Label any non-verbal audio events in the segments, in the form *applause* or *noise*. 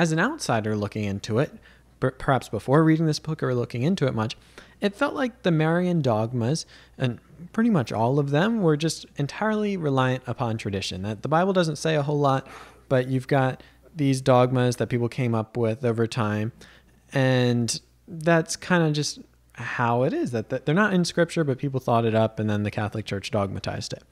as an outsider looking into it, perhaps before reading this book or looking into it much, it felt like the Marian dogmas, and pretty much all of them, were just entirely reliant upon tradition. That the Bible doesn't say a whole lot, but you've got these dogmas that people came up with over time, and that's kind of just how it is. That, they're not in Scripture, but people thought it up, and then the Catholic Church dogmatized it.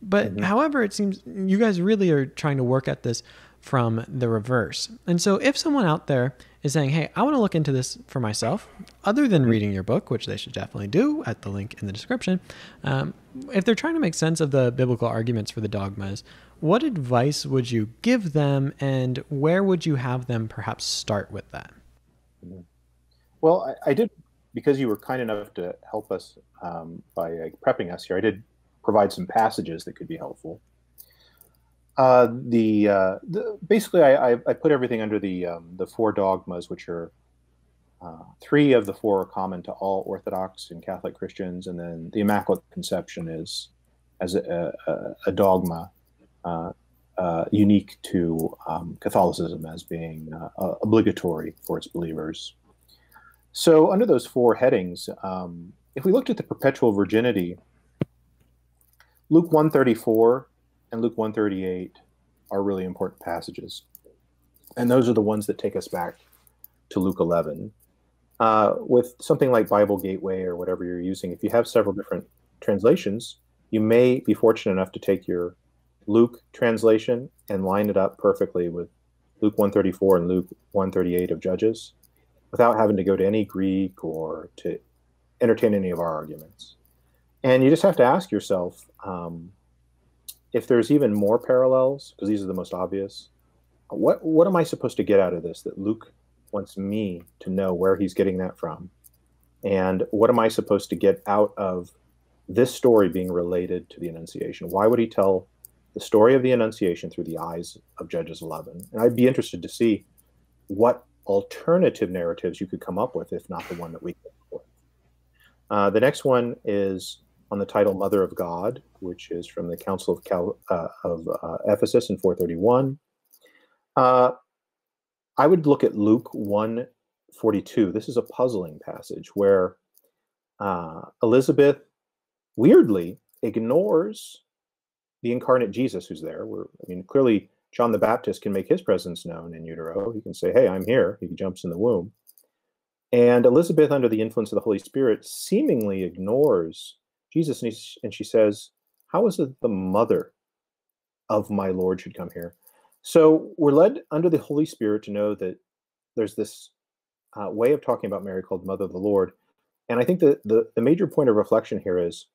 But mm-hmm. however, it seems you guys really are trying to work at this from the reverse. And so if someone out there is saying, hey, I want to look into this for myself, other than reading your book, which they should definitely do at the link in the description, um, if they're trying to make sense of the biblical arguments for the dogmas, what advice would you give them and where would you have them perhaps start with that? Well, I, I did, because you were kind enough to help us um, by uh, prepping us here, I did provide some passages that could be helpful. Uh, the, uh, the, basically, I, I, I, put everything under the um, the four dogmas, which are uh, three of the four are common to all Orthodox and Catholic Christians, and then the Immaculate Conception is as a, a, a dogma uh, uh, unique to um, Catholicism as being obligatory for its believers. So, under those four headings, um, if we looked at the perpetual virginity, Luke 134 and Luke 138 are really important passages. And those are the ones that take us back to Luke 11. Uh, with something like Bible Gateway or whatever you're using, if you have several different translations, you may be fortunate enough to take your Luke translation and line it up perfectly with Luke 134 and Luke 138 of Judges without having to go to any Greek or to entertain any of our arguments. And you just have to ask yourself, um, if there's even more parallels, because these are the most obvious, what what am I supposed to get out of this that Luke wants me to know where he's getting that from? And what am I supposed to get out of this story being related to the Annunciation? Why would he tell the story of the Annunciation through the eyes of Judges 11? And I'd be interested to see what alternative narratives you could come up with, if not the one that we. Uh, the next one is on the title Mother of God, which is from the Council of, Cal, uh, of uh, Ephesus in 431. Uh, I would look at Luke 142. This is a puzzling passage where uh, Elizabeth weirdly ignores the incarnate Jesus who's there. I mean, clearly John the Baptist can make his presence known in utero. He can say, Hey, I'm here. He jumps in the womb. And Elizabeth, under the influence of the Holy Spirit, seemingly ignores Jesus, and, and she says, How is it the mother of my Lord should come here? So we're led under the Holy Spirit to know that there's this uh, way of talking about Mary called Mother of the Lord. And I think that the, the major point of reflection here is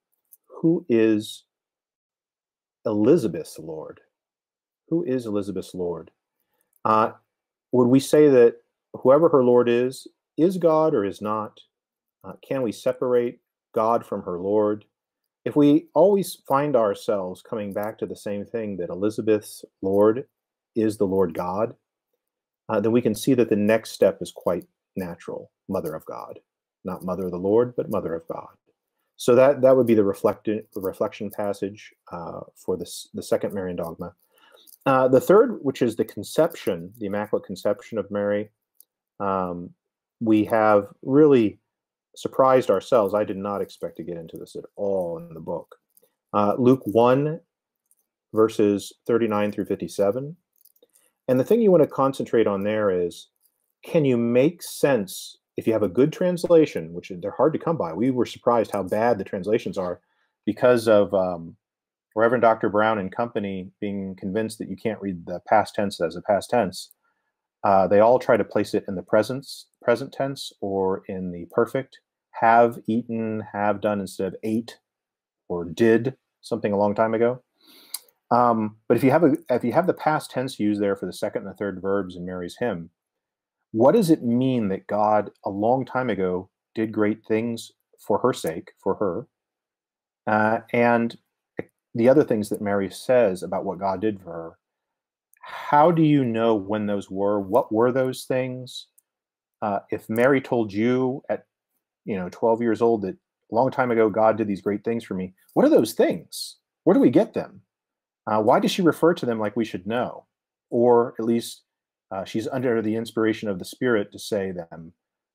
who is Elizabeth's Lord? Who is Elizabeth's Lord? Uh, would we say that whoever her Lord is, is God or is not? Uh, can we separate God from her Lord, if we always find ourselves coming back to the same thing that Elizabeth's Lord is the Lord God, uh, then we can see that the next step is quite natural Mother of God. Not Mother of the Lord, but Mother of God. So that, that would be the reflected, reflection passage uh, for this, the second Marian dogma. Uh, the third, which is the conception, the Immaculate Conception of Mary, um, we have really surprised ourselves. I did not expect to get into this at all in the book. Uh, Luke 1, verses 39 through 57. And the thing you want to concentrate on there is can you make sense if you have a good translation, which they're hard to come by? We were surprised how bad the translations are because of um, Reverend Dr. Brown and company being convinced that you can't read the past tense as a past tense. Uh, they all try to place it in the present present tense or in the perfect have eaten, have done instead of ate or did something a long time ago. Um, but if you have a if you have the past tense used there for the second and the third verbs in Mary's hymn, what does it mean that God a long time ago did great things for her sake, for her, uh, and the other things that Mary says about what God did for her? How do you know when those were? What were those things? Uh, if Mary told you at you know 12 years old that a long time ago god did these great things for me what are those things where do we get them uh, why does she refer to them like we should know or at least uh, she's under the inspiration of the Spirit to say them.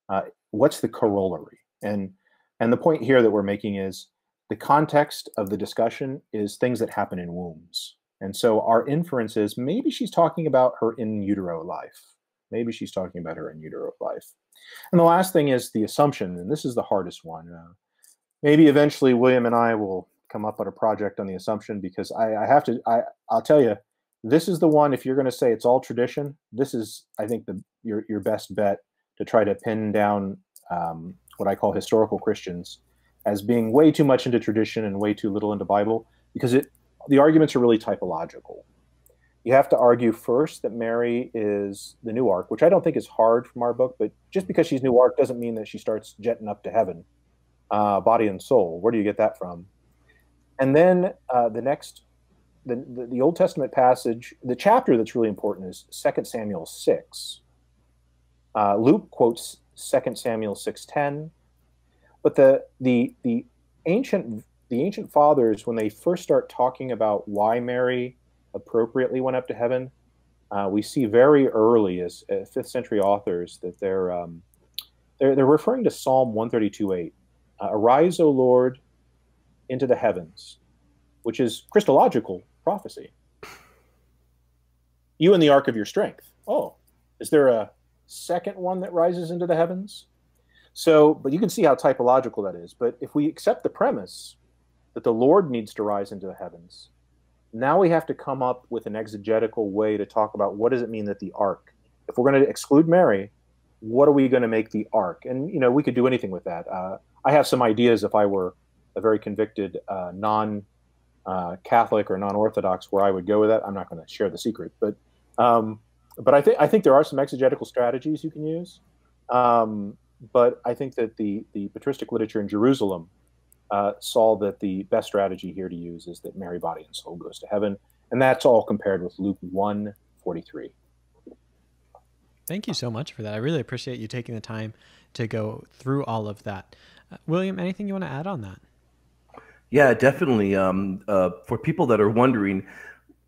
Uh, what's the corollary? And and the point here that we're making is the context of the discussion is things that happen in wombs. And so our inference is maybe she's talking about her in utero life. Maybe she's talking about her in utero life. And the last thing is the assumption, and this is the hardest one. Uh, maybe eventually William and I will come up with a project on the assumption because I, I have to. I I'll tell you, this is the one. If you're going to say it's all tradition, this is I think the your your best bet to try to pin down um, what I call historical Christians as being way too much into tradition and way too little into Bible because it the arguments are really typological. You have to argue first that Mary is the new ark, which I don't think is hard from our book, but just because she's new ark doesn't mean that she starts jetting up to heaven, uh, body and soul. Where do you get that from? And then uh, the next, the, the, the Old Testament passage, the chapter that's really important is 2 Samuel 6. Uh, Luke quotes 2 Samuel 6:10, but the the the ancient the ancient fathers when they first start talking about why Mary appropriately went up to heaven, uh, we see very early as uh, fifth century authors that they're um, they're, they're referring to Psalm 132:8. Uh, Arise, O Lord, into the heavens, which is Christological prophecy. You in the ark of your strength. Oh, is there a second one that rises into the heavens? So, but you can see how typological that is. But if we accept the premise that the Lord needs to rise into the heavens, now we have to come up with an exegetical way to talk about what does it mean that the ark, if we're going to exclude Mary, what are we going to make the ark? And, you know, we could do anything with that. Uh, I have some ideas if I were a very convicted uh, non uh, Catholic or non Orthodox where I would go with that. I'm not going to share the secret, but um, but I think I think there are some exegetical strategies you can use. Um, but I think that the the patristic literature in Jerusalem uh, saw that the best strategy here to use is that Mary, body and soul goes to heaven, and that's all compared with Luke one forty three. Thank you so much for that. I really appreciate you taking the time to go through all of that. Uh, William, anything you want to add on that? Yeah, definitely. Um, uh, for people that are wondering,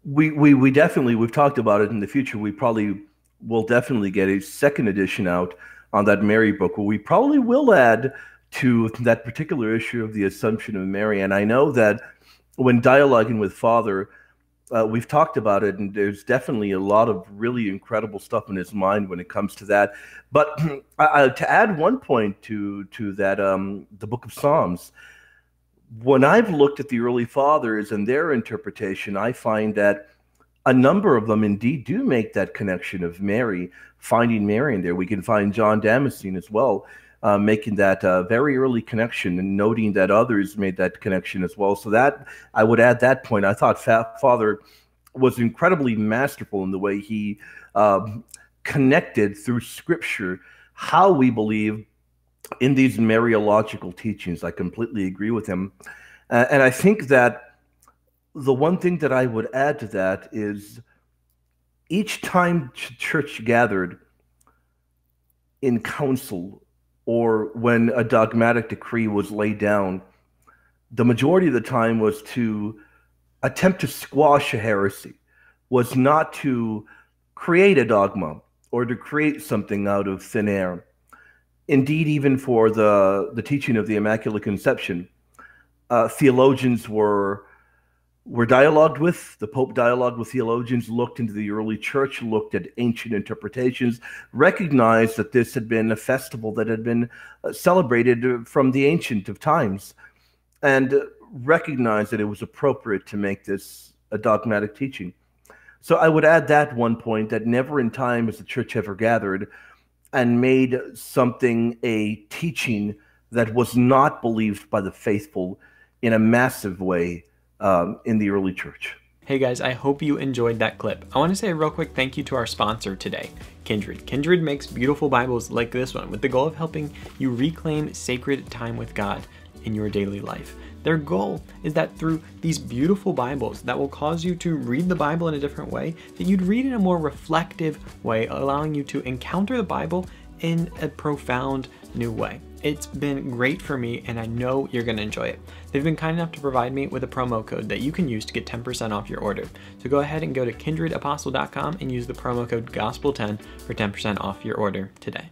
we, we we definitely we've talked about it in the future. We probably will definitely get a second edition out on that Mary book, where we probably will add to that particular issue of the Assumption of Mary. And I know that when dialoguing with Father, uh, we've talked about it, and there's definitely a lot of really incredible stuff in his mind when it comes to that. But *clears throat* I, to add one point to to that, um, the Book of Psalms when I've looked at the early fathers and their interpretation, I find that a number of them indeed do make that connection of Mary, finding Mary in there. We can find John Damascene as well, uh, making that uh, very early connection and noting that others made that connection as well. So that I would add that point. I thought Fa- Father was incredibly masterful in the way he um, connected through Scripture how we believe in these Mariological teachings. I completely agree with him. Uh, and I think that the one thing that I would add to that is each time ch- church gathered in council or when a dogmatic decree was laid down, the majority of the time was to attempt to squash a heresy, was not to create a dogma or to create something out of thin air. Indeed, even for the, the teaching of the Immaculate Conception, uh, theologians were were dialogued with. The Pope dialogued with theologians, looked into the early church, looked at ancient interpretations, recognized that this had been a festival that had been uh, celebrated from the ancient of times, and recognized that it was appropriate to make this a dogmatic teaching. So I would add that one point that never in time has the church ever gathered and made something a teaching that was not believed by the faithful in a massive way um, in the early church. Hey guys, I hope you enjoyed that clip. I want to say a real quick thank you to our sponsor today, Kindred. Kindred makes beautiful Bibles like this one with the goal of helping you reclaim sacred time with God in your daily life. Their goal is that through these beautiful Bibles that will cause you to read the Bible in a different way, that you'd read in a more reflective way, allowing you to encounter the Bible in a profound new way. It's been great for me and I know you're going to enjoy it. They've been kind enough to provide me with a promo code that you can use to get 10% off your order. So go ahead and go to kindredapostle.com and use the promo code GOSPEL10 for 10% off your order today.